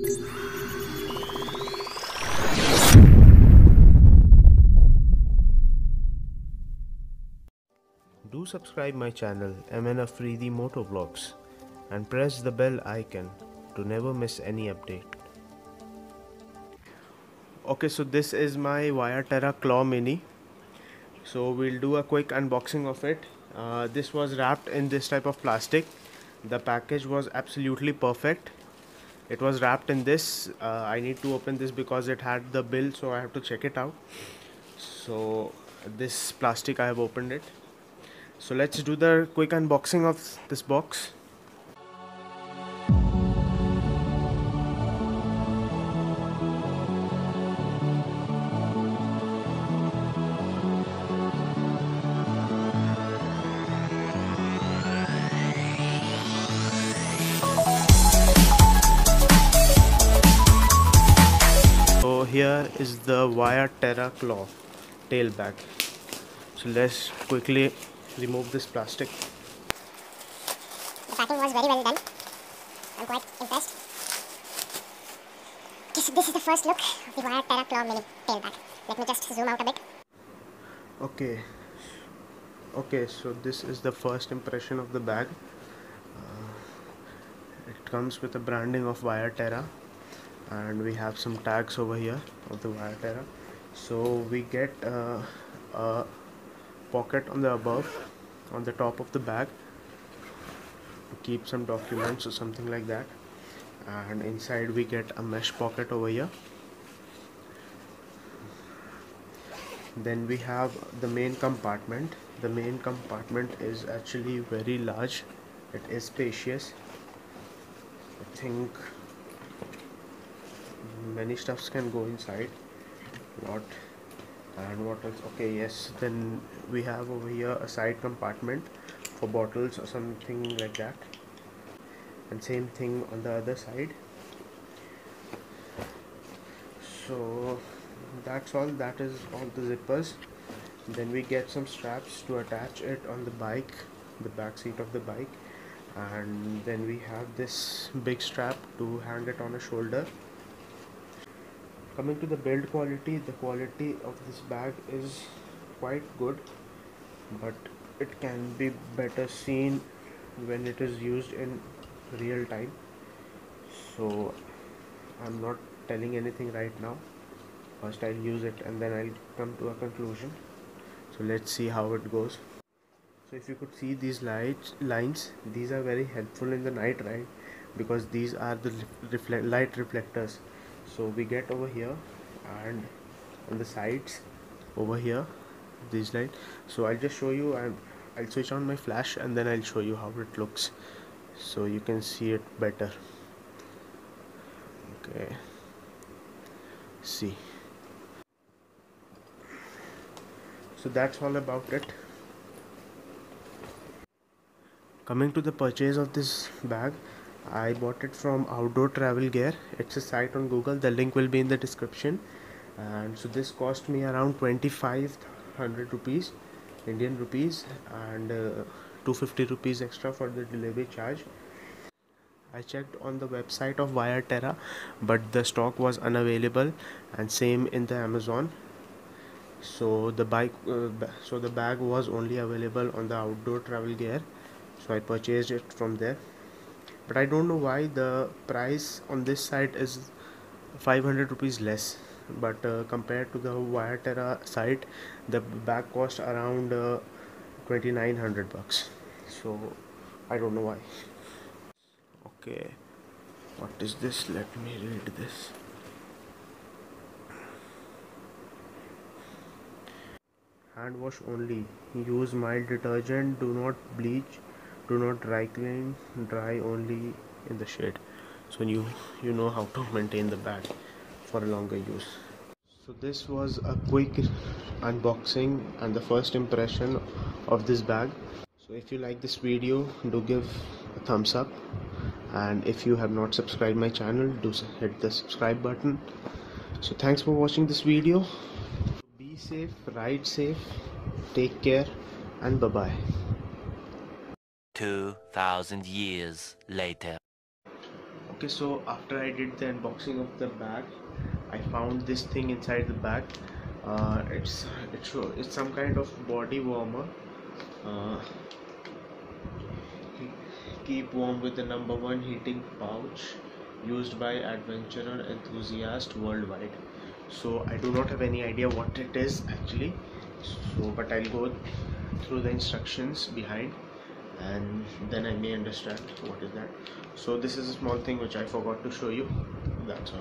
Do subscribe my channel MN Afridi Motovlogs and press the bell icon to never miss any update. Okay, so this is my Viaterra Claw Mini. So we'll do a quick unboxing of it. Uh, this was wrapped in this type of plastic. The package was absolutely perfect. It was wrapped in this. Uh, I need to open this because it had the bill, so I have to check it out. So this plastic I have opened it so let's do the quick unboxing of this box is the Wire Terra Claw tail bag so let's quickly remove this plastic The packing was very well done. I'm quite impressed. Okay, so this is the first look of the Viaterra Claw Mini tail bag. Let me just zoom out a bit. okay okay so this is the first impression of the bag uh, it comes with a branding of Viaterra and we have some tags over here of the wire Viaterra so we get uh, a pocket on the above on the top of the bag to keep some documents or something like that. And inside we get a mesh pocket over here. Then we have the main compartment. The main compartment is actually very large. It is spacious. I think many stuffs can go inside. Lot. And what else? Okay yes then we have over here a side compartment for bottles or something like that. And same thing on the other side. So that's all. That is all the zippers. Then we get some straps to attach it on the bike the back seat of the bike. And then we have this big strap to hang it on a shoulder coming to the build quality the quality of this bag is quite good but it can be better seen when it is used in real time. So i'm not telling anything right now. First i'll use it and then i'll come to a conclusion. So let's see how it goes. So if you could see these lights lines these are very helpful in the night ride because these are the reflect light reflectors so we get over here and on the sides over here this light so i'll just show you and i'll switch on my flash and then i'll show you how it looks. So you can see it better. Okay. See. So that's all about it. Coming to the purchase of this bag i bought it from outdoor travel gear it's a site on google the link will be in the description and so this cost me around 2500 rupees indian rupees and uh, 250 rupees extra for the delivery charge I checked on the website of Viaterra, but the stock was unavailable, and same in the Amazon. So the bike, uh, so the bag was only available on the outdoor travel gear. So I purchased it from there. But I don't know why the price on this site is 500 rupees less. But uh, compared to the Viaterra site, the bag cost around uh, 2900 bucks. So I don't know why. Okay. What is this? Let me read this. Hand wash only. Use mild detergent. Do not bleach do not dry clean dry only in the shade. So you you know how to maintain the bag for a longer use. So this was a quick unboxing and the first impression of this bag. So if you like this video do give a thumbs up. And if you have not subscribed my channel do hit the subscribe button. So thanks for watching this video. Be safe ride safe take care and bye bye 2,000 years later. okay so after I did the unboxing of the bag I found this thing inside the bag. Uh, it's it's it's some kind of body warmer. Uh, keep warm with the number one heating pouch used by adventurer enthusiasts worldwide. So I do not have any idea what it is actually. So but I'll go through the instructions behind and then I may understand what is that. So this is a small thing which I forgot to show you. That's all